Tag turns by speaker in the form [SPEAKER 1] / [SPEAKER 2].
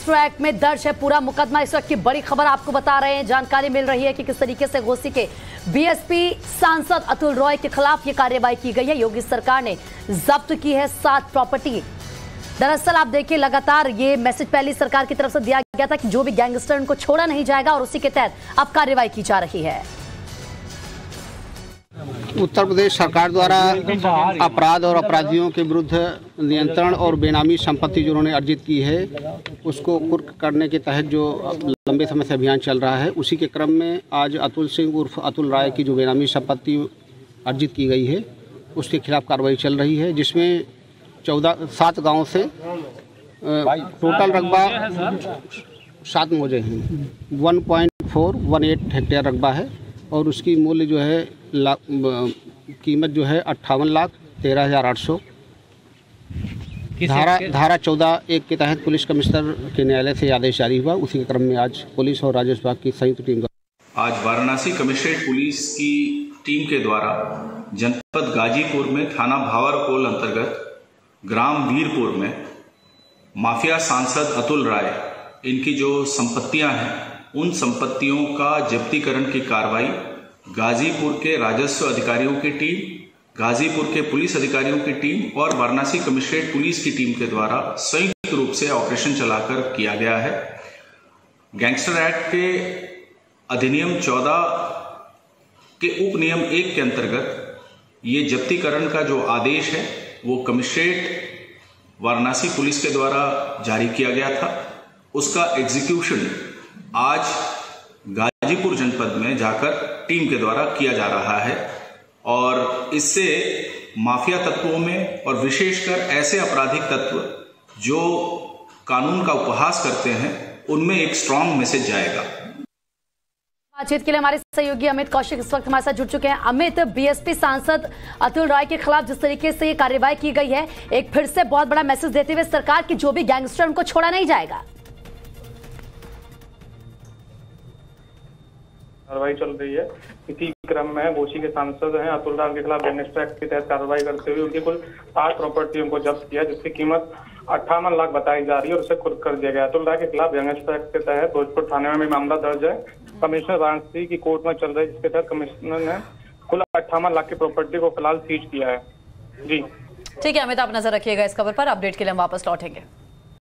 [SPEAKER 1] Gangster act में दर्ज है पूरा मुकदमा। इस वक्त की बड़ी खबर आपको बता रहे हैं। जानकारी मिल रही है कि किस तरीके से घोसी के बीएसपी सांसद अतुल रॉय के खिलाफ ये कार्रवाई की गई है। योगी सरकार ने जब्त की है सात प्रॉपर्टी। दरअसल आप देखिए, लगातार ये मैसेज पहली सरकार की तरफ़ से दिया गया था कि जो भी गैंगस्टर उनको छोड़ा नहीं जाएगा और उसी के तहत अब कार्रवाई की जा रही है।
[SPEAKER 2] उत्तर प्रदेश सरकार द्वारा अपराध और अपराधियों के विरुद्ध नियंत्रण और बेनामी संपत्ति जो उन्होंने अर्जित की है, उसको कुर्क करने के तहत जो लंबे समय से अभियान चल रहा है, उसी के क्रम में आज अतुल सिंह उर्फ़ अतुल राय की जो बेनामी संपत्ति अर्जित की गई है, उसके खिलाफ कार्रवाई चल रही है, जिसमें चौदह, सात गाँव से टोटल रकबा सात मोजे हैं। One point four one eight hectare रकबा है। और उसकी मूल्य जो है ला, कीमत जो है अट्ठावन लाख तेरह हज़ार आठ सौ। धारा धारा चौदह एक के तहत पुलिस कमिश्नर के न्यायालय से आदेश जारी हुआ। उसी के क्रम में आज पुलिस और राजस्व विभाग की संयुक्त टीम
[SPEAKER 3] आज वाराणसी कमिश्नरेट पुलिस की टीम के द्वारा जनपद गाजीपुर में थाना भावरकोल अंतर्गत ग्राम वीरपुर में माफिया सांसद अतुल राय इनकी जो संपत्तियाँ हैं उन संपत्तियों का जब्तीकरण की कार्रवाई, गाजीपुर के राजस्व अधिकारियों की टीम, गाजीपुर के पुलिस अधिकारियों की टीम और वाराणसी कमिश्नरेट पुलिस की टीम के द्वारा संयुक्त रूप से ऑपरेशन चलाकर किया गया है। गैंगस्टर एक्ट के अधिनियम 14 के उप नियम एक के अंतर्गत ये जब्तीकरण का जो आदेश है, वो कमिश्नरेट वाराणसी पुलिस के द्वारा जारी किया गया था। उसका एग्जीक्यूशन आज गाजीपुर जनपद में जाकर टीम के द्वारा किया जा रहा है और इससे माफिया तत्वों में और विशेषकर ऐसे आपराधिक तत्व जो कानून का उपहास करते हैं, उनमें एक स्ट्रांग मैसेज जाएगा।
[SPEAKER 1] बातचीत के लिए हमारे सहयोगी अमित कौशिक इस वक्त हमारे साथ जुड़ चुके हैं। अमित बीएसपी सांसद अतुल राय के खिलाफ जिस तरीके से ये कार्रवाई की गई है, एक फिर से बहुत बड़ा मैसेज देते हुए सरकार की जो भी गैंगस्टर उनको छोड़ा नहीं जाएगा।
[SPEAKER 4] कार्रवाई चल रही है। इसी क्रम में गोशी के सांसद हैं अतुल राम के खिलाफ गैंगस्टर एक्ट के तहत कार्रवाई करते हुए उनकी कुल सात प्रॉपर्टियों को जब्त किया, जिसकी कीमत अट्ठावन लाख बताई जा रही है और उसे खुद कर दिया गया। अतुल राय के खिलाफ गैंगस्टर एक्ट के तहत भोजपुर थाने में भी मामला दर्ज है। कमिश्नर वाराणसी की कोर्ट में चल रही है, जिसके तहत कमिश्नर ने कुल अट्ठावन लाख की प्रॉपर्टी को फ़िलहाल सीज किया है। जी।
[SPEAKER 1] ठीक है अमित आप नज़र रखिएगा इस खबर पर। अपडेट के लिए हम वापस लौटेंगे।